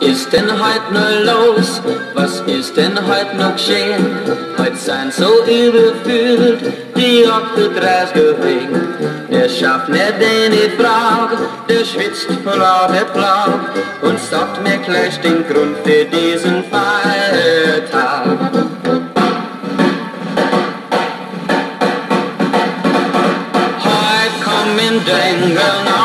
ist denn heut nur los? Was ist denn heut noch geschehen? Heut sind so überfüllt die 38 Wegen. Der Schaffner, den ich frag, der schwitzt vor lauter Plag und sagt mir gleich den Grund für diesen Feiertag. Heut komm in Dengel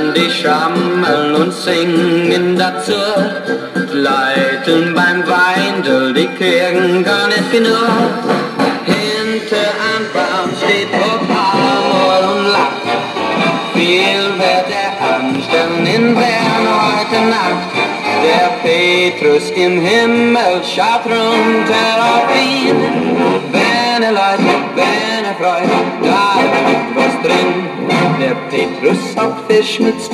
Hören die Schammeln und singen dazu, leiten beim Weindel, die kriegen gar nicht genug. Hinter einem Baum steht Bob Amor und lacht, viel wird er anstellen in Bern heute Nacht. Der Petrus im Himmel schaut runter auf ihn. Wenn er leid, wenn er freut, da ist was drin. Der Petrus hat verschmitzt,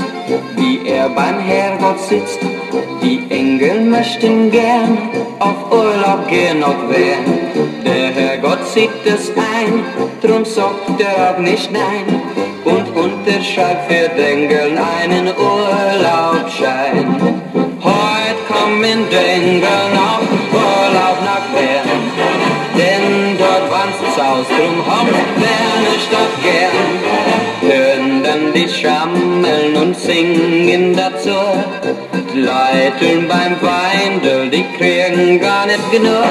wie er beim Herrgott sitzt. Die Engel möchten gern auf Urlaub gehen und werden. Der Herrgott sieht es ein, drum sagt er auch nicht nein und unterschreibt für Dengeln einen Urlaubschein. Heut komm in Dengeln auf Urlaub nach Bern, denn dort wann's Haus, drum habt Berne Stadt gern. Die Schammeln und singen dazu, Leiteln beim Weindel, die kriegen gar nicht genug.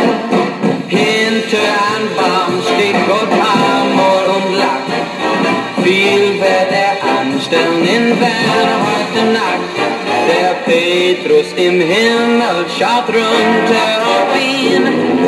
Hinter einem Baum steht Gott Amor und lacht, viel wird er anstellen in Bern heute Nacht. Der Petrus im Himmel schaut runter auf ihn.